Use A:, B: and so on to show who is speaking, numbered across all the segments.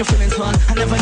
A: your feelings on. I never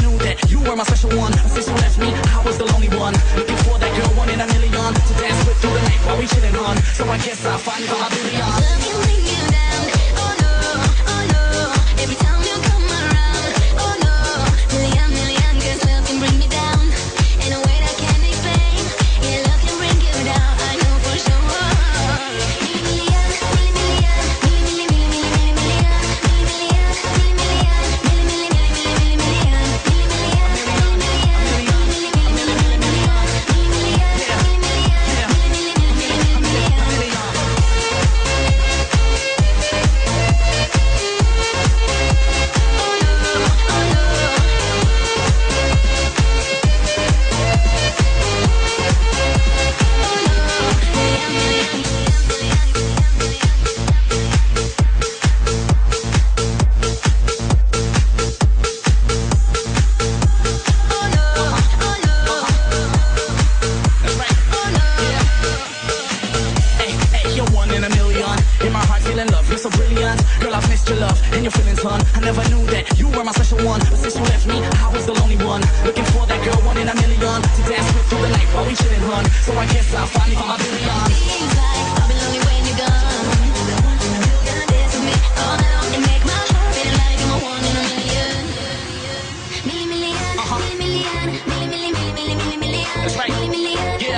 A: Looking for that girl, one in a million. To dance with through the night while we chillin', hun. So I guess
B: I
A: finally found my billion.
B: Like I've been lonely when you're gone. One.
A: Yeah.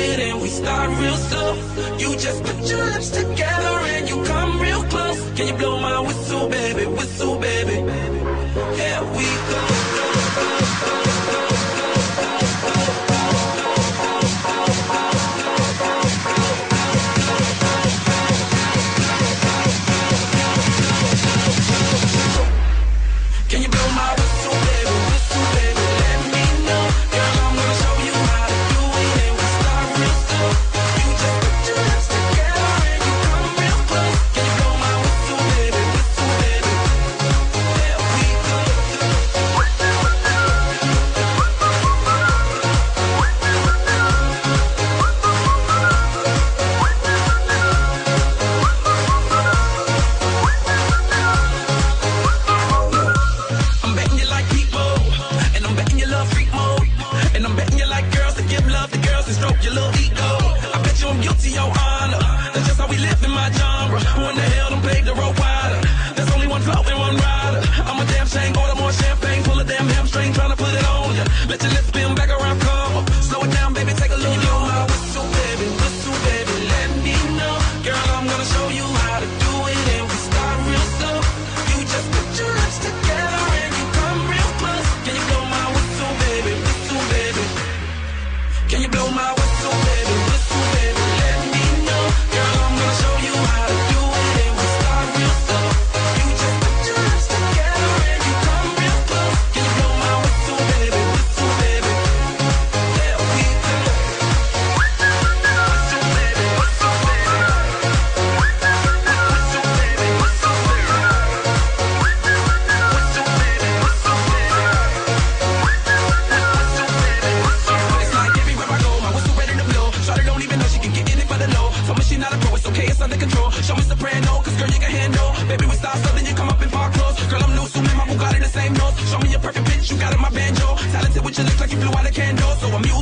C: it and we start real slow. You just put your lips together and you come real close. Can you blow my whistle, baby? Whistle. death in my genre. When the hell them paved the road? not a pro, it's okay, it's under control. Show me soprano, cause girl, you can handle. Baby, we start something, you come up in park clothes. Girl, I'm new, assuming my Bugatti the same nose. Show me your perfect pitch, you got in my banjo. Talented with your lips like you blew out a candle. So I'm you